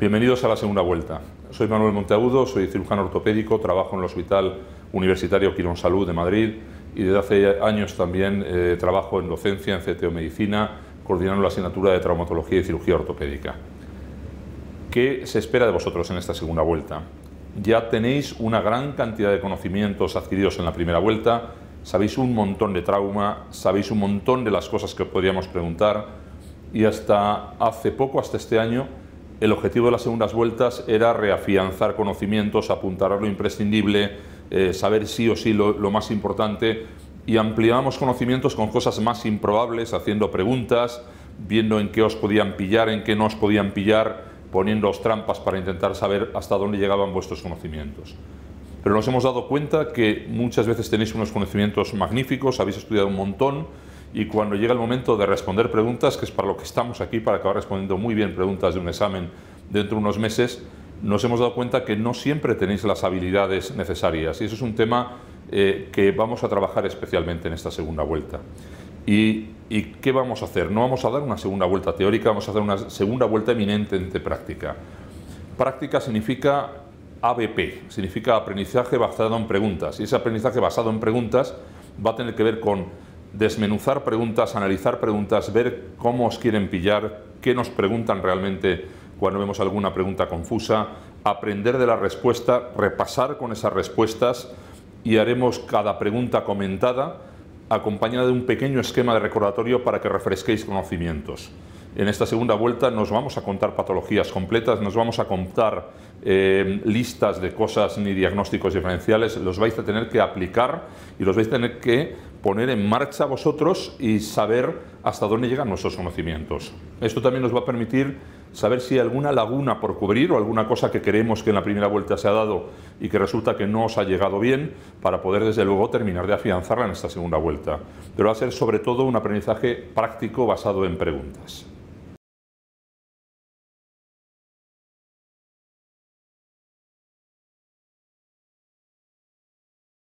Bienvenidos a la segunda vuelta. Soy Manuel Monteagudo, soy cirujano ortopédico, trabajo en el Hospital Universitario Quirón Salud de Madrid y desde hace años también eh, trabajo en docencia en CTO Medicina, coordinando la asignatura de traumatología y cirugía ortopédica. ¿Qué se espera de vosotros en esta segunda vuelta? Ya tenéis una gran cantidad de conocimientos adquiridos en la primera vuelta, sabéis un montón de trauma, sabéis un montón de las cosas que podríamos preguntar y hasta hace poco, hasta este año, el objetivo de las segundas vueltas era reafianzar conocimientos, apuntar a lo imprescindible, eh, saber sí o sí lo, más importante y ampliábamos conocimientos con cosas más improbables, haciendo preguntas, viendo en qué os podían pillar, en qué no os podían pillar, poniéndoos trampas para intentar saber hasta dónde llegaban vuestros conocimientos. Pero nos hemos dado cuenta que muchas veces tenéis unos conocimientos magníficos, habéis estudiado un montón, y cuando llega el momento de responder preguntas, que es para lo que estamos aquí, para acabar respondiendo muy bien preguntas de un examen dentro de unos meses, nos hemos dado cuenta que no siempre tenéis las habilidades necesarias y eso es un tema eh, que vamos a trabajar especialmente en esta segunda vuelta. ¿Y, ¿Y qué vamos a hacer? No vamos a dar una segunda vuelta teórica, vamos a hacer una segunda vuelta eminentemente práctica. Práctica significa ABP, significa aprendizaje basado en preguntas y ese aprendizaje basado en preguntas va a tener que ver con desmenuzar preguntas, analizar preguntas, ver cómo os quieren pillar, qué nos preguntan realmente cuando vemos alguna pregunta confusa, aprender de la respuesta, repasar con esas respuestas y haremos cada pregunta comentada acompañada de un pequeño esquema de recordatorio para que refresquéis conocimientos. En esta segunda vuelta nos vamos a contar patologías completas, nos vamos a contar eh, listas de cosas ni diagnósticos diferenciales, los vais a tener que aplicar y los vais a tener que poner en marcha vosotros y saber hasta dónde llegan nuestros conocimientos. Esto también nos va a permitir saber si hay alguna laguna por cubrir o alguna cosa que creemos que en la primera vuelta se ha dado y que resulta que no os ha llegado bien para poder desde luego terminar de afianzarla en esta segunda vuelta. Pero va a ser sobre todo un aprendizaje práctico basado en preguntas.